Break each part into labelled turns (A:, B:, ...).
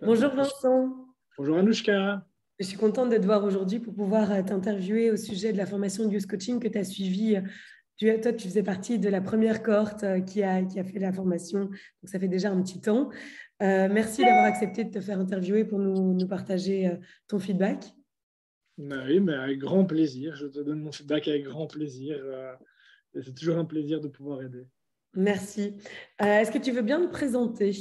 A: Bonjour Vincent.
B: Bonjour Anouchka.
A: Je suis contente de te voir aujourd'hui pour pouvoir euh, t'interviewer au sujet de la formation Youth Coaching que tu as suivie. Tu, toi, tu faisais partie de la première cohorte euh, qui a, qui a fait la formation, donc ça fait déjà un petit temps. Euh, merci d'avoir accepté de te faire interviewer pour nous, nous partager ton feedback.
B: Bah oui, mais avec grand plaisir. Je te donne mon feedback avec grand plaisir. C'est toujours un plaisir de pouvoir aider.
A: Merci. Est-ce que tu veux bien te présenter?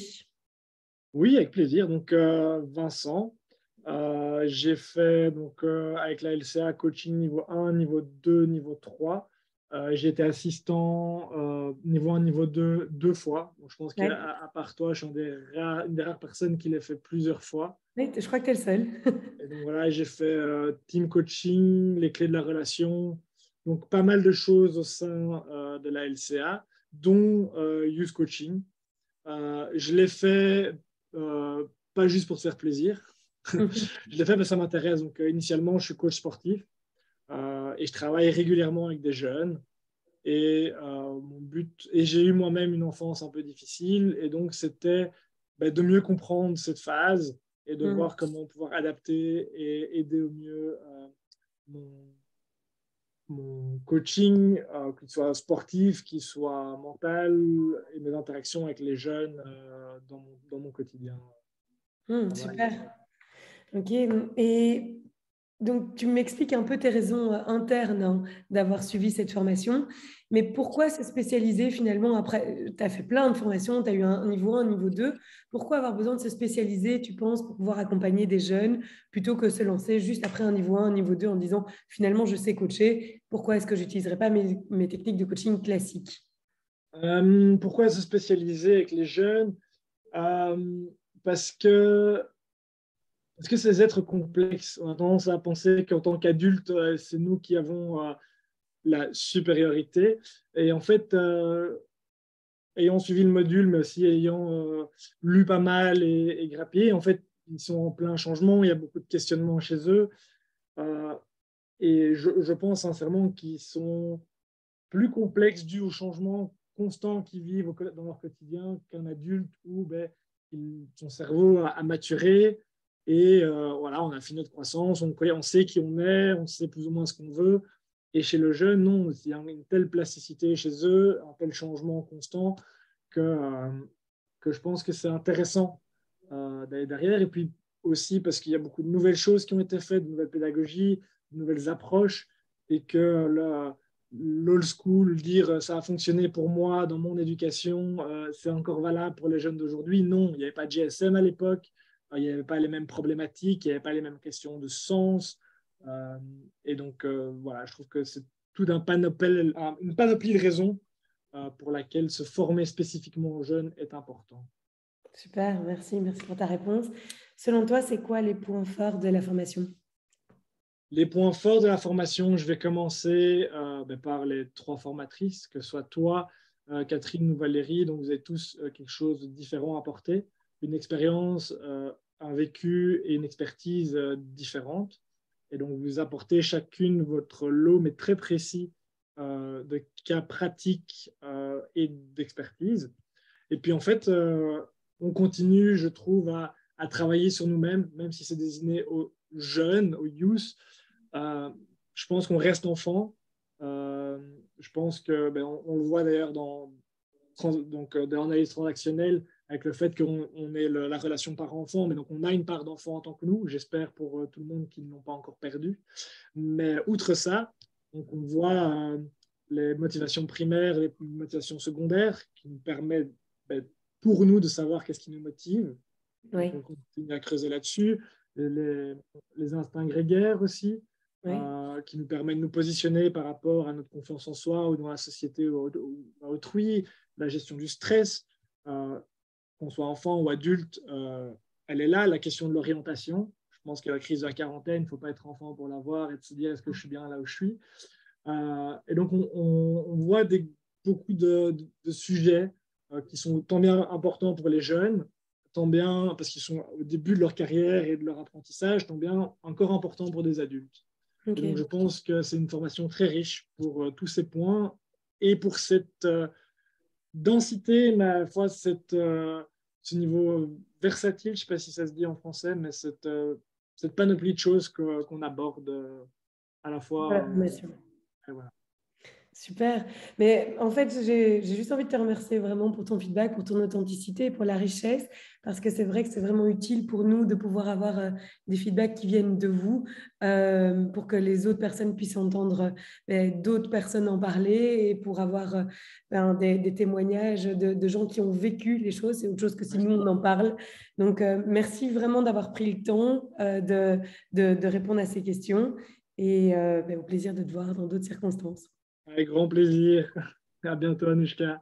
B: Oui, avec plaisir. Donc, Vincent, euh, j'ai fait donc, euh, avec la LCA coaching niveau 1, niveau 2, niveau 3. Euh, j'ai été assistant niveau 1, niveau 2 deux fois. je pense qu'à part toi, je suis une des, rares, une des rares personnes qui l'a fait plusieurs fois.
A: Je crois que tu es le seul.
B: et donc voilà, j'ai fait team coaching, les clés de la relation. Donc pas mal de choses au sein de la LCA, dont youth coaching. je l'ai fait pas juste pour se faire plaisir, je l'ai fait parce que ça m'intéresse. Donc, euh, initialement, je suis coach sportif euh, et je travaille régulièrement avec des jeunes. Et euh, mon but, et j'ai eu moi-même une enfance un peu difficile, et donc c'était ben, de mieux comprendre cette phase et de mm. voir comment pouvoir adapter et aider au mieux mon, mon, coaching, qu'il soit sportif, qu'il soit mental, et mes interactions avec les jeunes dans mon, dans, mon, quotidien.
A: Mm, super. Ok, et donc tu m'expliques un peu tes raisons euh, internes hein, d'avoir suivi cette formation, mais pourquoi se spécialiser finalement après Tu as fait plein de formations, tu as eu un niveau 1, un niveau 2. Pourquoi avoir besoin de se spécialiser, tu penses, pour pouvoir accompagner des jeunes, plutôt que se lancer juste après un niveau 1, un niveau 2 en disant finalement je sais coacher, pourquoi est-ce que j'utiliserai pas mes, techniques de coaching classiques?
B: Euh, Pourquoi se spécialiser avec les jeunes? Euh, Parce que est-ce que ces êtres complexes, on a tendance à penser qu'en tant qu'adultes, euh, c'est nous qui avons euh, la supériorité. Et en fait, euh, ayant suivi le module, mais aussi ayant lu pas mal et, et, grappillé, en fait, ils sont en plein changement, il y a beaucoup de questionnements chez eux. et je, pense sincèrement qu'ils sont plus complexes dû au changement constant qu'ils vivent dans leur quotidien qu'un adulte où ben, son cerveau a maturé, et euh, voilà, on a fini notre croissance, on, on sait qui on est, on sait plus ou moins ce qu'on veut. Et chez le jeune, non, il y a une telle plasticité chez eux, un tel changement constant que, euh, que je pense que c'est intéressant euh, d'aller derrière. Et puis aussi parce qu'il y a beaucoup de nouvelles choses qui ont été faites, de nouvelles pédagogies, de nouvelles approches, et que l'old school, dire ça a fonctionné pour moi dans mon éducation, c'est encore valable pour les jeunes d'aujourd'hui. Non, il n'y avait pas de GSM à l'époque il n'y avait pas les mêmes problématiques, il n'y avait pas les mêmes questions de sens. Euh, et donc, euh, voilà, je trouve que c'est tout un panoplie, une panoplie de raisons euh, pour laquelle se former spécifiquement aux jeunes est important.
A: Super, merci, merci pour ta réponse. Selon toi, c'est quoi les points forts de la formation?
B: Les points forts de la formation, je vais commencer ben, par les trois formatrices, que ce soit toi, Catherine ou Valérie. Donc, vous avez tous quelque chose de différent à apporter une expérience, euh, un vécu et une expertise euh, différentes. Et donc, vous apportez chacune votre lot, mais très précis, euh, de cas pratiques et d'expertise. Et puis, en fait, on continue, je trouve, à, travailler sur nous-mêmes, même si c'est désigné aux jeunes, aux youth. je pense qu'on reste enfant. je pense que, ben, on, le voit d'ailleurs dans, dans l'analyse transactionnelle, avec le fait qu'on ait la relation parent-enfant, mais donc on a une part d'enfant en tant que nous, j'espère pour euh, tout le monde qui ne l'ont pas encore perdu. Mais outre ça, donc on voit euh, les motivations primaires, les motivations secondaires qui nous permettent ben, pour nous de savoir qu'est-ce qui nous motive. Donc on continue à creuser là-dessus. Les, les, instincts grégaires aussi, euh, qui nous permettent de nous positionner par rapport à notre confiance en soi ou dans la société ou, à autrui, la gestion du stress qu'on soit enfant ou adulte, euh, elle est là, la question de l'orientation. Je pense que la crise de la quarantaine, il ne faut pas être enfant pour l'avoir et de se dire est-ce que je suis bien là où je suis? Euh, et donc, on, voit des, beaucoup de, sujets euh, qui sont tant bien importants pour les jeunes, tant bien parce qu'ils sont au début de leur carrière et de leur apprentissage, tant bien encore importants pour des adultes. Donc, je pense que c'est une formation très riche pour tous ces points et pour cette densité, mais à la fois cette ce niveau versatile, je ne sais pas si ça se dit en français, mais cette, cette panoplie de choses qu'on aborde à la fois.
A: voilà. Super. Mais en fait, j'ai juste envie de te remercier vraiment pour ton feedback, pour ton authenticité pour la richesse, parce que c'est vrai que c'est vraiment utile pour nous de pouvoir avoir euh, des feedbacks qui viennent de vous, euh, pour que les autres personnes puissent entendre ben, d'autres personnes en parler et pour avoir euh, ben, des, témoignages de, gens qui ont vécu les choses. C'est autre chose que si nous, on en parle. Donc, merci vraiment d'avoir pris le temps de, de, répondre à ces questions et ben, au plaisir de te voir dans d'autres circonstances.
B: Avec grand plaisir. À bientôt, Anushka.